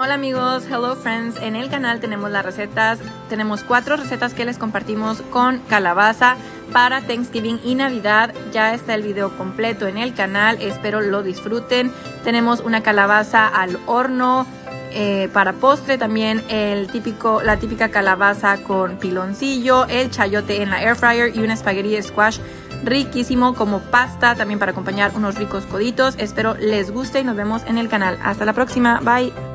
Hola amigos, hello friends. En el canal tenemos las recetas, tenemos cuatro recetas que les compartimos con calabaza para Thanksgiving y Navidad. Ya está el video completo en el canal, espero lo disfruten. Tenemos una calabaza al horno, eh, para postre también el típico, la típica calabaza con piloncillo, el chayote en la air fryer y un espagueti squash riquísimo como pasta también para acompañar unos ricos coditos. Espero les guste y nos vemos en el canal. Hasta la próxima. Bye.